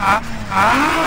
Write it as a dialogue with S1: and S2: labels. S1: 啊啊